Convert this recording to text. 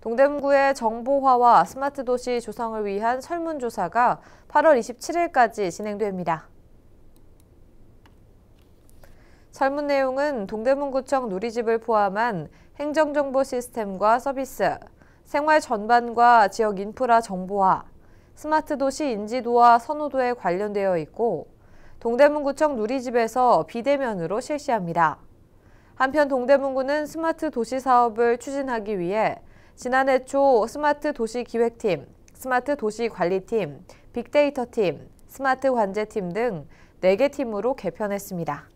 동대문구의 정보화와 스마트 도시 조성을 위한 설문조사가 8월 27일까지 진행됩니다. 설문 내용은 동대문구청 누리집을 포함한 행정정보 시스템과 서비스, 생활 전반과 지역 인프라 정보화, 스마트 도시 인지도와 선호도에 관련되어 있고 동대문구청 누리집에서 비대면으로 실시합니다. 한편 동대문구는 스마트 도시 사업을 추진하기 위해 지난해 초 스마트 도시 기획팀, 스마트 도시 관리팀, 빅데이터 팀, 스마트 관제팀 등 4개 팀으로 개편했습니다.